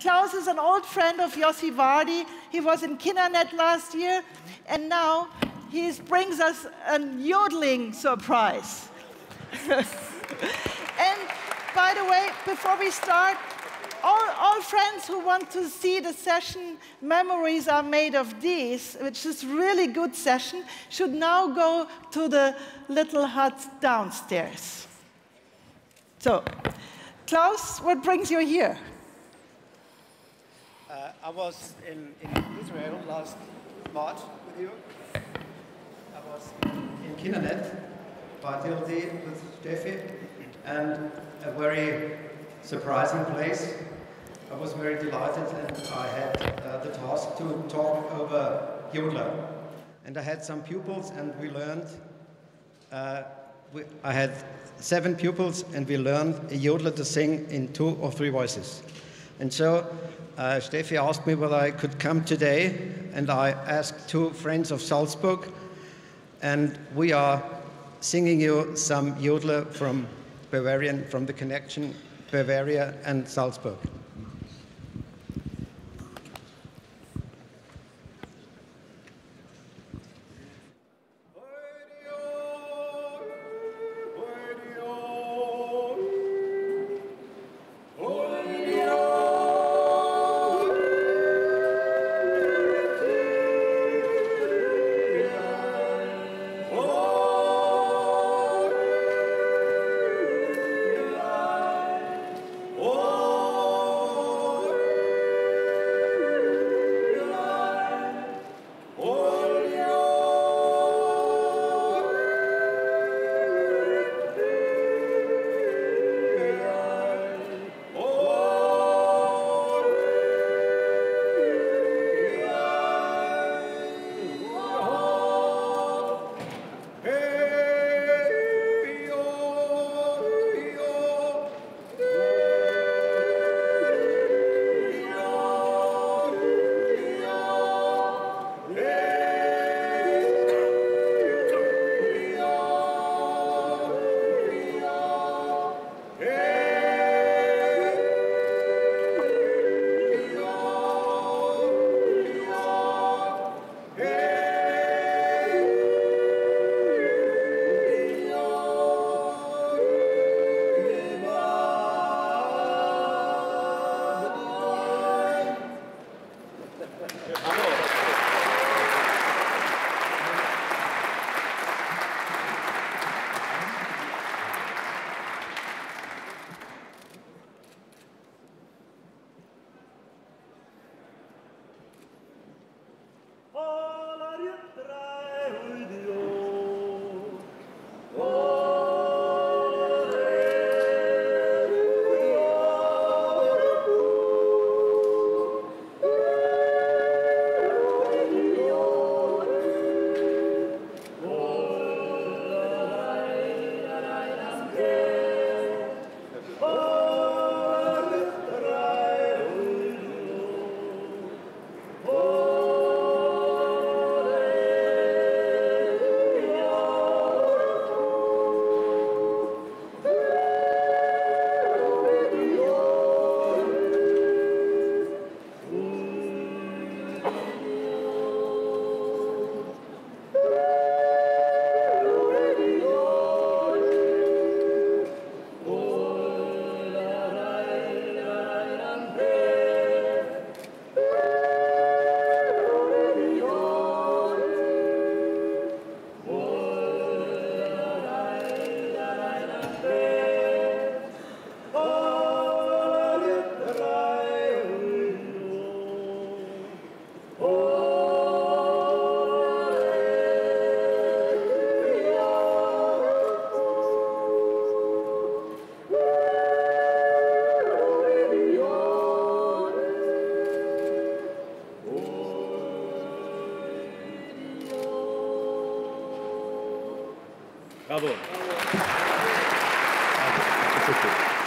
Klaus is an old friend of Yossi Vardi. He was in Kinnernet last year, and now he brings us a yodeling surprise. and by the way, before we start, all, all, friends who want to see the session memories are made of these, which is really good session, should now go to the little hut downstairs. So, Klaus, what brings you here? Uh, I was in, in, Israel last March with you. I was in Kinnernet, Bartildi with Steffi, and a very surprising place. I was very delighted and I had uh, the task to talk over Jodler. And I had some pupils and we learned, uh, we, I had seven pupils and we learned a Jodler to sing in two or three voices. And so uh, Steffi asked me whether I could come today, and I asked two friends of Salzburg, and we are singing you some Jodler from Bavarian, from the connection Bavaria and Salzburg. Bravo. Bravo.